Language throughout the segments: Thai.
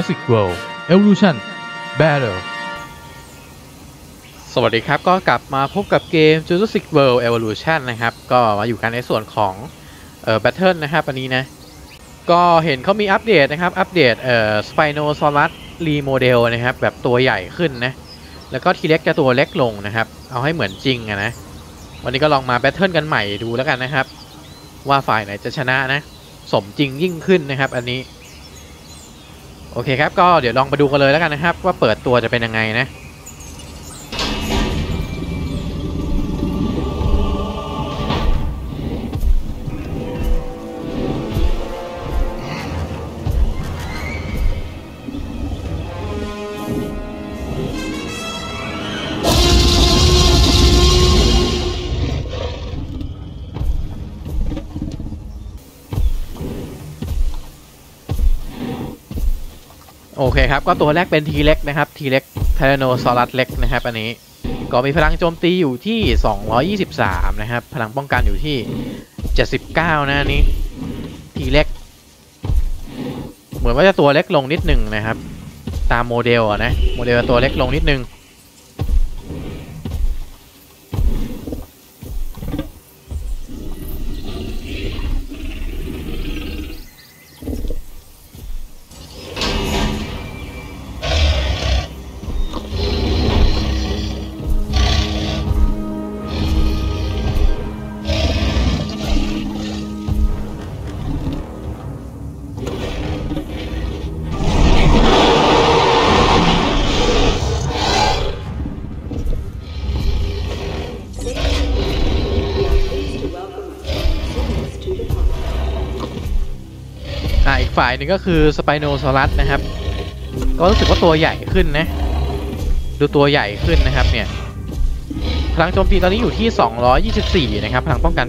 Jurassic World Evolution Battle สวัสดีครับ ก็กลับมาพบกับเกม Jurassic World Evolution นะครับ ก็มาอยู่กันในส่วนของเอ่อ Battle นะครับ อันนี้นะ ก็เห็นเขามีอัปเดตนะครับ อัปเดตเอ่อ Spinosaurus Remodel นะครับ แบบตัวใหญ่ขึ้นนะ แล้วก็ทีเล็กจะตัวเล็กลงนะครับ เอาให้เหมือนจริงอะนะ วันนี้ก็ลองมาแบทเทิลกันใหม่ดูแล้วกันนะครับ ว่าฝ่ายไหนจะชนะนะ สมจริงยิ่งขึ้นนะครับ อันนี้ โอเคครับก็เดี๋ยวลองไปดูกันเลยแล้วกันนะครับ ว่าเปิดตัวจะเป็นยังไงนะ โอเคครับ ก็ตัวแรกเป็น T-Rex นะครับ T-Rex Tyrannosaurus Rex นะครับ อันนี้ ก็มีพลังโจมตีอยู่ที่ 223 นะครับ พลังป้องกันอยู่ที่ 79 นะอันนี้ T-Rex เหมือนว่าจะตัวเล็กลงนิดหนึ่งนะครับ ตามโมเดลอะนะ โมเดลตัวเล็กลงนิดนึง ฝ่ายหนึ่งก็คือสไปโนซอรัสนะครับ ก็รู้สึกว่าตัวใหญ่ขึ้นนะ ดูตัวใหญ่ขึ้นนะครับเนี่ย พลังโจมตีตอนนี้อยู่ที่ 224 นะครับ พลังป้องกัน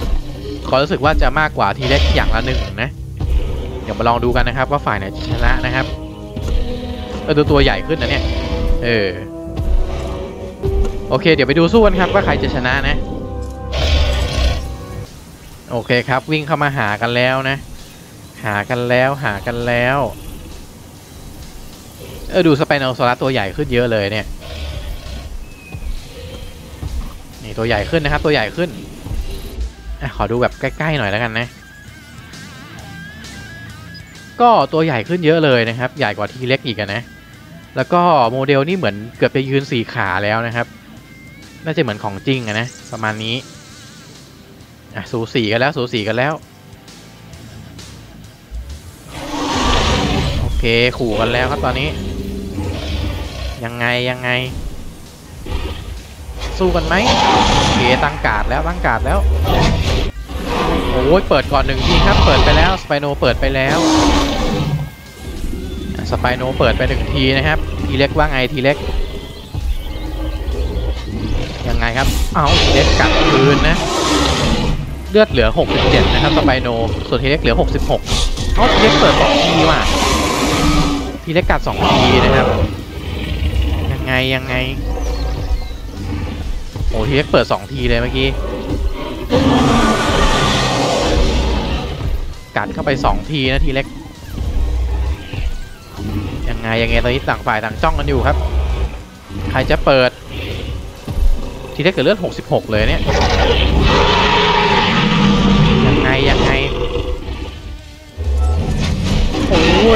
80 ก็รู้สึกว่าจะมากกว่าทีเล็กอย่างละหนึ่งนะ เดี๋ยวมาลองดูกันนะครับ ว่าฝ่ายไหนจะชนะนะครับเออดูตัวใหญ่ขึ้นนะเนี่ย เออ โอเค เดี๋ยวไปดูสู้กันครับว่าใครจะชนะนะ โอเคครับวิ่งเข้ามาหากันแล้วนะ หากันแล้วหากันแล้ว เออ ดูสไปนซอรัสตัวใหญ่ขึ้นเยอะเลยเนี่ย นี่ตัวใหญ่ขึ้นนะครับ ตัวใหญ่ขึ้นอขอดูแบบใกล้ๆหน่อยแล้วกันนะ ก็ตัวใหญ่ขึ้นเยอะเลยนะครับ ใหญ่กว่าทีเล็กอีกอะนะ แล้วก็โมเดลนี่เหมือนเกือบจะยืนสี่ขาแล้วนะครับ น่าจะเหมือนของจริงอะนะ ประมาณนี้ อะ สูสีกันแล้ว สูสีกันแล้ว เคขู่กันแล้วครับตอนนี้ ยังไงยังไง สู้กันไหมโอเคตั้งการ์ดแล้วตั้งการ์ดแล้วโอ้ยเปิดก่อนหนึ่งทีครับ เปิดไปแล้วสไปโนเปิดไปแล้วสไปโนเปิดไปหนึ่งทีนะครับ ทีเล็กว่าไงทีเล็กยังไงครับ เอาทีเล็กกัดคืนนะเลือดเหลือ 67 นะครับสไปโน ส่วนทีเล็กเหลือ 66 เอาทีเล็กเปิด2ทีว่ะ ทีเล็กกัด2ทีนะครับ ยังไงยังไง โอ้ทีเล็กเปิด2ทีเลยเมื่อกี้ กัดเข้าไป2ทีนะทีเล็ก ยังไงยังไงตอนนี้ต่างฝ่ายต่างจ้องกันอยู่ครับ ใครจะเปิด ทีเล็กเกิดเลือด66เลยเนี่ย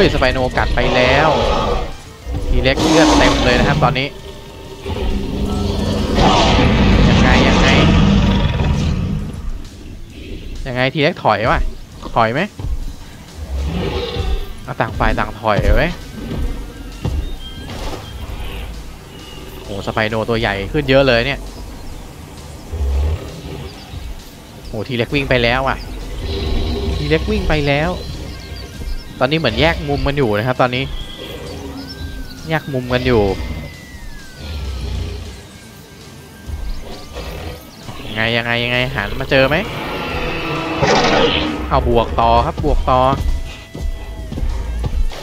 ยสไปโนกัดไปแล้วทีเล็กเลือดเต็มเลยนะครับตอนนี้ยังไงยังไงยังไงทีเล็กถอยวะถอยไหมเอาต่างฝ่ายต่างถอยไว้ยโอ้สไปโนตัวใหญ่ขึ้นเยอะเลยเนี่ยโอ้ทีเล็กวิ่งไปแล้วอะทีเล็กวิ่งไปแล้ว ตอนนี้เหมือนแยกมุมกันอยู่นะครับ ตอนนี้ แยกมุมกันอยู่ยังไงยังไงยังไงหันมาเจอไหมเอาบวกต่อครับบวกต่อ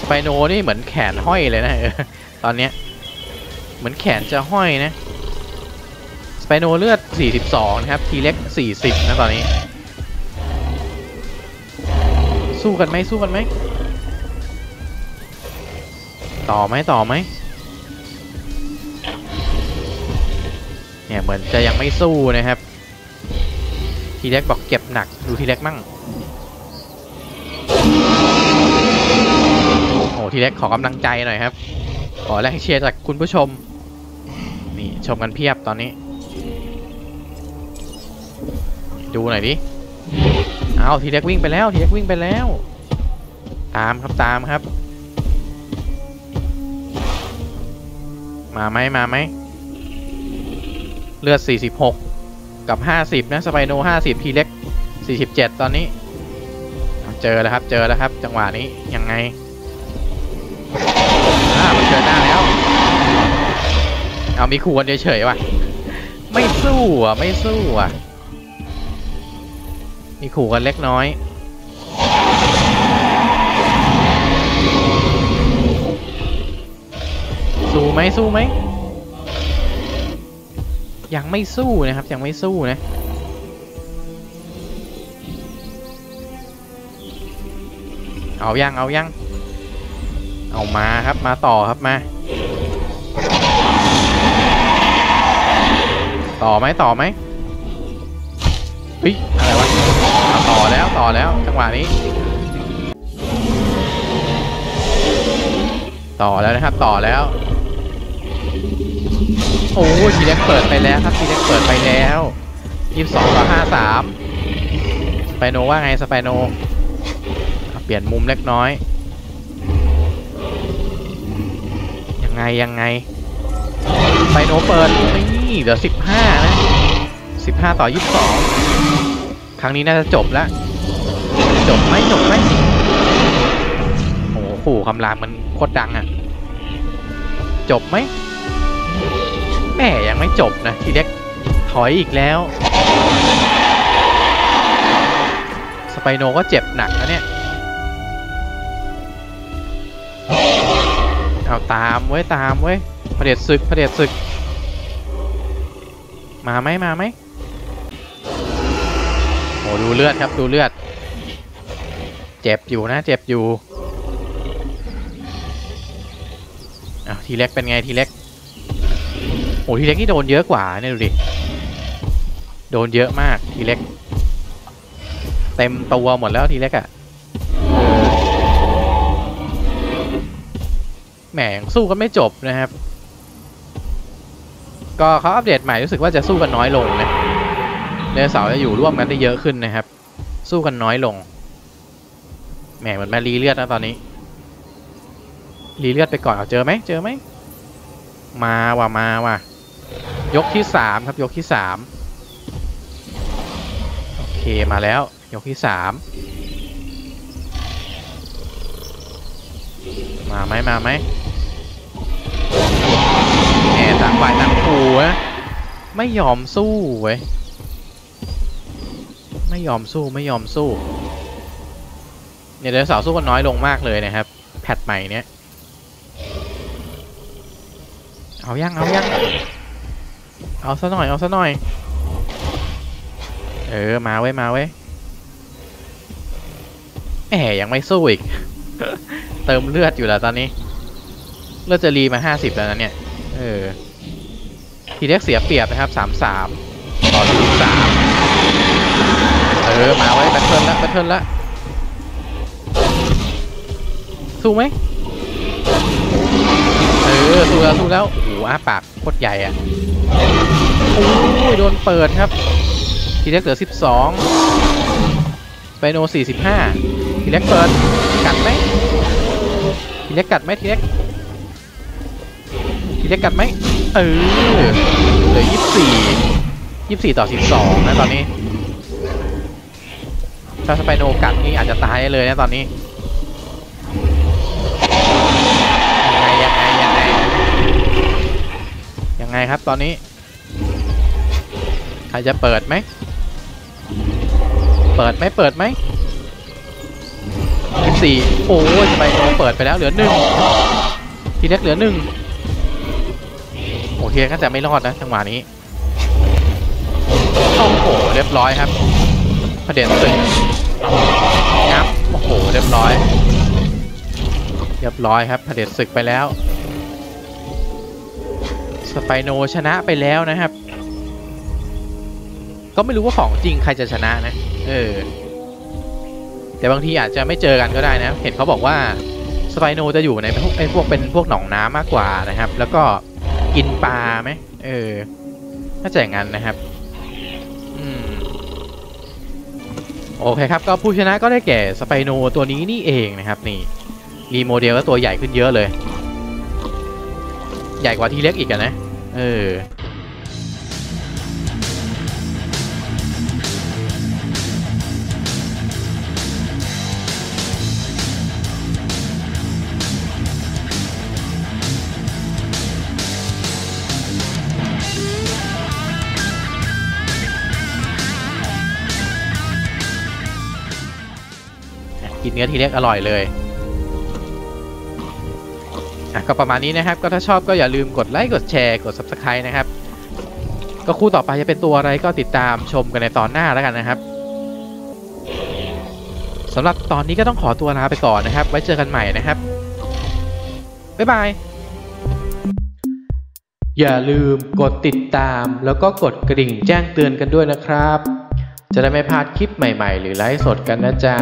สไปโนนี่เหมือนแขนห้อยเลยนะเออตอนเนี้ยเหมือนแขนจะห้อยนะสไปโนเลือด 42 นะครับ ทีเล็ก 40 นะตอนนี้ สู้กันไหมสู้กันไหม ต่อไหมต่อไหมเนี่ยเหมือนจะยังไม่สู้นะครับ ทีเล็กบอกเจ็บหนักดูทีเล็กมั่งโอ้ทีเล็กขอกำลังใจหน่อยครับ ขอแรงเชียร์จากคุณผู้ชม นี่ชมกันเพียบตอนนี้ ดูหน่อยดิเอาทีเล็กวิ่งไปแล้วทีเล็กวิ่งไปแล้ว ตามครับตามครับ มาไหมมาไหม เลือด 46 กับ 50 นะ สไปโน 50 ทีเล็ก 47 ตอนนี้ เจอแล้วครับ เจอแล้วครับ จังหวะนี้ ยังไงอ่ามันเจอหน้าแล้ว เอามีขู่กันเฉยๆว่ะ ไม่สู้อะ ไม่สู้อะ มีขู่กันเล็กน้อย สู้ไหมสู้ไหมยังไม่สู้นะครับยังไม่สู้นะเอายังเอายังเอามาครับมาต่อครับมา ต่อไหมต่อไหมเฮ้ยอะไรวะเอาต่อแล้วต่อแล้วจังหวะนี้ ต่อแล้วนะครับต่อแล้ว โอ้ทีเล็กเปิดไปแล้วครับทีเล็กเปิดไปแล้ว22ต่อ53สามสไปโนว่าไงสไปโนเปลี่ยนมุมเล็กน้อย ยังไงยังไงสไปโนเปิดนี่เหลือ15นะ15ต่อ22ครั้งนี้น่าจะจบแล้วจบไหมจบไหมโอ้โหคำรามมันโคตรดังอะ่ะจบไหม แม่ยังไม่จบนะทีเล็กถอยอีกแล้ว สไปโนก็เจ็บหนักนะเนี่ย เอาตามไว้ย ตามไว้ยเผด็จศึกเผด็จศึก มาไหมมาไหมโอ้ดูเลือดครับดูเลือด เจ็บอยู่นะเจ็บอยู่อ้าวทีเล็กเป็นไงทีเล็ก โอ้ทีเล็กนี่โดนเยอะกว่าเนี่ยดูดิ โดนเยอะมากทีเล็ก เต็มตัวหมดแล้วทีเล็กอะ่ะแหมสู้กันไม่จบนะครับ ก็เขาอัปเดตใหม่รู้สึกว่าจะสู้กันน้อยลงนะเดนเสาร์จะอยู่ร่วมกันได้เยอะขึ้นนะครับ สู้กันน้อยลงแหมเหมือนมารีเลือดนะตอนนี้รีเลือดไปก่อนเอาเจอไหมเจอไหมมาว่ะมาว่ะ ยกที่สามครับ ยกที่สามโอเคมาแล้ว ยกที่สามมาไหมมาไหมแหมต่างฝ่ายต่างขู่นะไม่ยอมสู้เว้ยไม่ยอมสู้ไม่ยอมสู้เนี่ยเดนเสาร์สู้กันน้อยลงมากเลยนะครับ แพทใหม่เนี้ยเอายังเอายัง เอาซะหน่อย เอาซะหน่อย เออ มาไว้ยมาไว้ยแหมยังไม่สู้อีก เติมเลือดอยู่แล้วตอนนี้ เลือดจะรีมาห้าสิบแล้วนะเนี่ย เออ T-Rex เสียเปรียบนะครับสามสามต่อสี่สามเออ มาไว้ battle ละ battle ละสู้ไหมเออสู้แล้วสู้แล้วโอ้โหอ้าปากโคตรใหญ่อะ โอ้ยโดนเปิดครับ ทีเล็กเหลือ 12ไปโน 45 ทีเล็กเปิด กัดไหม ทีเล็กกัดไหมทีเล็ก ทีเล็กกัดไหม เออ เหลือ 24 24 ต่อ 12 นะตอนนี้ ถ้าสไปโนกัดนี่อาจจะตายได้เลยนะตอนนี้ ครับตอนนี้ ใครจะเปิดไหม เปิดไหมเปิดไหมสี่โอ้ยไปโนเปิดไปแล้วเหลือหนึ่งทีเล็กเหลือหนึ่งโอเคก็จะไม่รอดนะจังหวะนี้โอ้โหเรียบร้อยครับประเด็นตึงงับโอ้โหเรียบร้อย เรียบร้อยครับเด็จศึกไปแล้ว สไปโนชนะไปแล้วนะครับ ก็ไม่รู้ว่าของจริงใครจะชนะนะ เออ แต่บางทีอาจจะไม่เจอกันก็ได้นะ เห็นเขาบอกว่าสไปโนจะอยู่ในพวกไอ้พวกเป็นพวกหนองน้ำมากกว่านะครับ แล้วก็กินปลาไหมเออน่าจะอย่างนั้นนะครับอืมโอเคครับ ก็ผู้ชนะก็ได้แก่สไปโนตัวนี้นี่เองนะครับ นี่ มีโมเดลก็ตัวใหญ่ขึ้นเยอะเลย ใหญ่กว่าทีเล็กอีกอะนะ เออกินเนื้อทีเล็กอร่อยเลย ก็ประมาณนี้นะครับ ก็ถ้าชอบก็อย่าลืมกดไลค์กดแชร์กด Subscribe นะครับ ก็คู่ต่อไปจะเป็นตัวอะไรก็ติดตามชมกันในตอนหน้าแล้วกันนะครับสำหรับตอนนี้ก็ต้องขอตัวลาไปก่อนนะครับ ไว้เจอกันใหม่นะครับ บ๊ายบาย อย่าลืมกดติดตามแล้วก็กดกระดิ่งแจ้งเตือนกันด้วยนะครับ จะได้ไม่พลาดคลิปใหม่ๆ หรือไลฟ์สดกันนะจ๊ะ